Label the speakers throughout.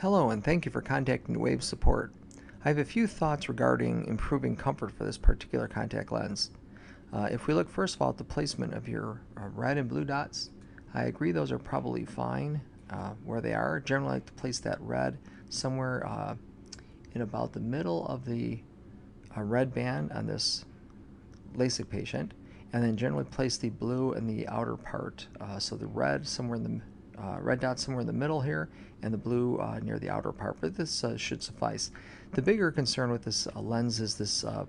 Speaker 1: Hello and thank you for contacting Wave Support. I have a few thoughts regarding improving comfort for this particular contact lens. Uh, if we look first of all at the placement of your uh, red and blue dots, I agree those are probably fine uh, where they are. Generally I like to place that red somewhere uh, in about the middle of the uh, red band on this LASIK patient and then generally place the blue in the outer part. Uh, so the red somewhere in the uh, red dot somewhere in the middle here, and the blue uh, near the outer part, but this uh, should suffice. The bigger concern with this uh, lens is this uh,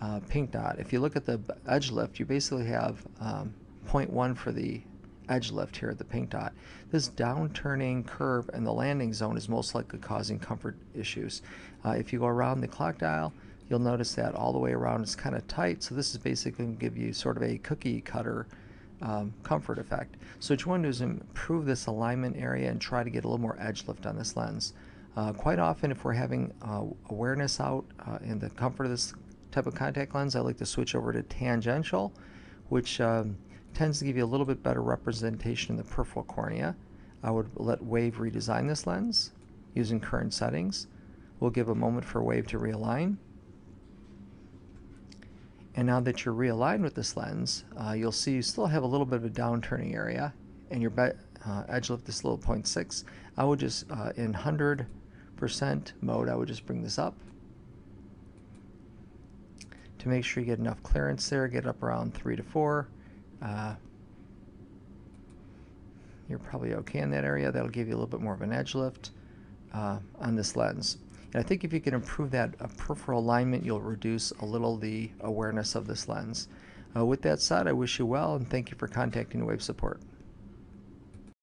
Speaker 1: uh, pink dot. If you look at the edge lift, you basically have um, 0.1 for the edge lift here at the pink dot. This downturning curve in the landing zone is most likely causing comfort issues. if you go around the clock dial, you'll notice that all the way around it's kind of tight, so this is basically going to give you sort of a cookie cutter um, comfort effect. So what you want to do is improve this alignment area and try to get a little more edge lift on this lens. Uh, quite often if we're having uh, awareness out uh, in the comfort of this type of contact lens, I like to switch over to tangential, which um, tends to give you a little bit better representation in the peripheral cornea. I would let Wave redesign this lens using current settings. We'll give a moment for Wave to realign. And now that you're realigned with this lens, uh, you'll see you still have a little bit of a downturning area and your uh, edge lift is little 0.6. I would just, uh, in 100% mode, I would just bring this up to make sure you get enough clearance there, get up around 3 to 4. Uh, you're probably okay in that area. That'll give you a little bit more of an edge lift uh, on this lens. And I think if you can improve that uh, peripheral alignment, you'll reduce a little the awareness of this lens. Uh, with that said, I wish you well and thank you for contacting Wave Support.